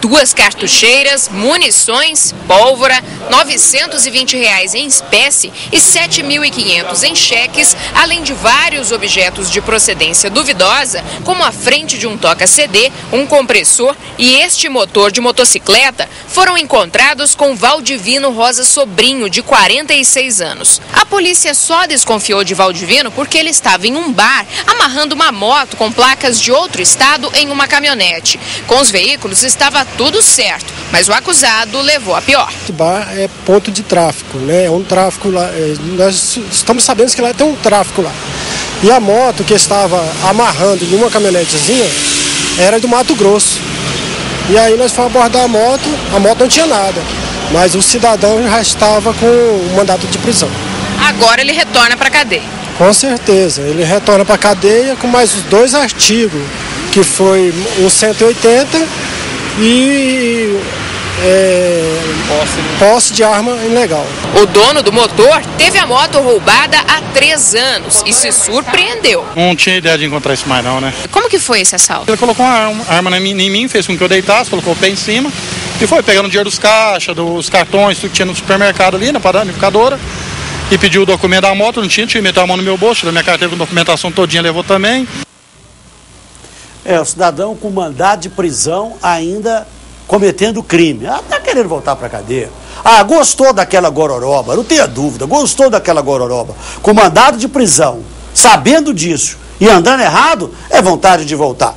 duas cartucheiras, munições, pólvora, 920 reais em espécie e 7.500 em cheques, além de vários objetos de procedência duvidosa, como a frente de um toca-CD, um compressor e este motor de motocicleta, foram encontrados com Valdivino Rosa Sobrinho, de 46 anos. A polícia só desconfiou de Valdivino porque ele estava em um bar amarrando uma moto com placas de outro estado em uma caminhonete. Com os veículos estava tudo certo, mas o acusado levou a pior. Esse bar é ponto de tráfico, né? É um tráfico lá. É, nós estamos sabendo que lá tem um tráfico lá. E a moto que estava amarrando em uma caminhonetezinha era do Mato Grosso. E aí nós fomos abordar a moto, a moto não tinha nada, mas o cidadão já estava com o mandato de prisão. Agora ele retorna para a cadeia. Com certeza, ele retorna para a cadeia com mais os dois artigos, que foi o 180 e é, posse de arma ilegal. O dono do motor teve a moto roubada há três anos e se surpreendeu. Não tinha ideia de encontrar isso mais não, né? Como que foi esse assalto? Ele colocou uma arma em mim, fez com que eu deitasse, colocou o pé em cima e foi pegando o dinheiro dos caixas, dos cartões, tudo que tinha no supermercado ali, na panificadora e pediu o documento da moto, não tinha, tinha meteu a mão no meu bolso, da minha carteira com documentação todinha levou também. É, o cidadão com mandado de prisão ainda cometendo crime. Ah, tá querendo voltar para cadeia. Ah, gostou daquela gororoba, não tenha dúvida, gostou daquela gororoba. Com mandado de prisão, sabendo disso e andando errado, é vontade de voltar.